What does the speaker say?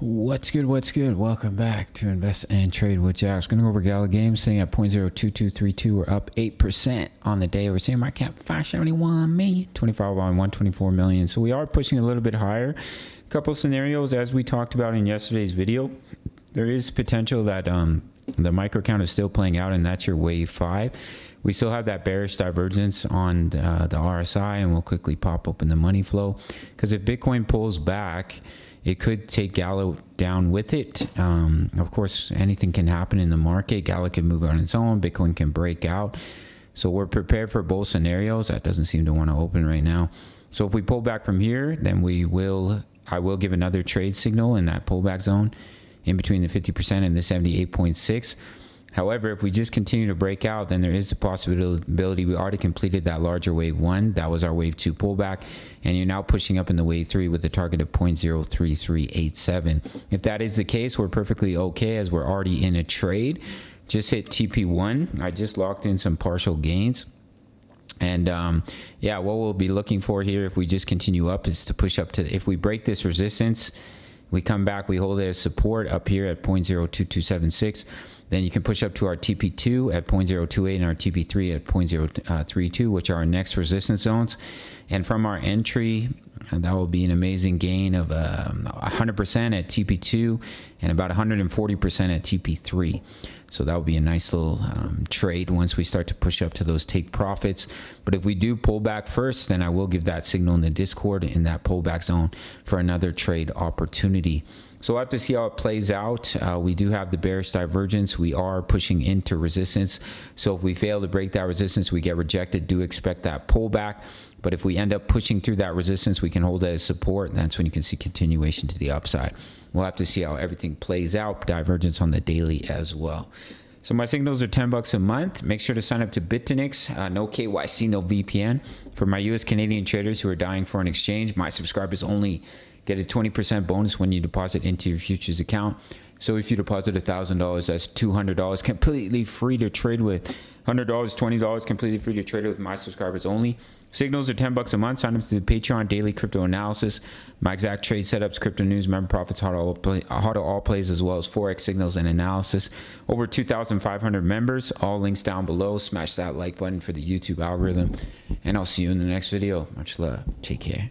What's good? What's good? Welcome back to Invest and Trade with Jaxx. Going to go over Gala Games, sitting at 0.02232. We're up 8% on the day. We're seeing market cap 571 million, 25 on 124 million. So we are pushing a little bit higher. A couple scenarios, as we talked about in yesterday's video, there is potential that um, the micro count is still playing out, and that's your wave five. We still have that bearish divergence on uh, the RSI, and we'll quickly pop open the money flow because if Bitcoin pulls back, it could take Gala down with it. Um, of course, anything can happen in the market. Gala can move on its own. Bitcoin can break out. So we're prepared for both scenarios. That doesn't seem to want to open right now. So if we pull back from here, then we will. I will give another trade signal in that pullback zone, in between the 50% and the 78.6. However, if we just continue to break out, then there is a possibility we already completed that larger wave one. That was our wave two pullback. And you're now pushing up in the wave three with a target of 0.03387. If that is the case, we're perfectly okay as we're already in a trade. Just hit TP1. I just locked in some partial gains. And um, yeah, what we'll be looking for here if we just continue up is to push up to, if we break this resistance, we come back, we hold it as support up here at 0.02276. Then you can push up to our TP2 at 0.028 and our TP3 at 0.032, which are our next resistance zones. And from our entry, that will be an amazing gain of uh, 100% at TP2 and about 140% at TP3. So that would be a nice little um, trade once we start to push up to those take profits. But if we do pull back first, then I will give that signal in the Discord in that pullback zone for another trade opportunity. So we'll have to see how it plays out. Uh, we do have the bearish divergence. We are pushing into resistance. So if we fail to break that resistance, we get rejected. Do expect that pullback. But if we end up pushing through that resistance, we can hold that as support. That's when you can see continuation to the upside. We'll have to see how everything plays out. Divergence on the daily as well. So my signals are 10 bucks a month. Make sure to sign up to Bitunix. Uh, no KYC, no VPN. For my US Canadian traders who are dying for an exchange, my subscribers only get a 20% bonus when you deposit into your futures account. So if you deposit $1,000, that's $200 completely free to trade with. $100, $20 completely free to trade with my subscribers only. Signals are 10 bucks a month. Sign up to the Patreon daily crypto analysis, my exact trade setups, crypto news, member profits, how to all, play, how to all plays, as well as Forex signals and analysis. Over 2,500 members. All links down below. Smash that like button for the YouTube algorithm. And I'll see you in the next video. Much love. Take care.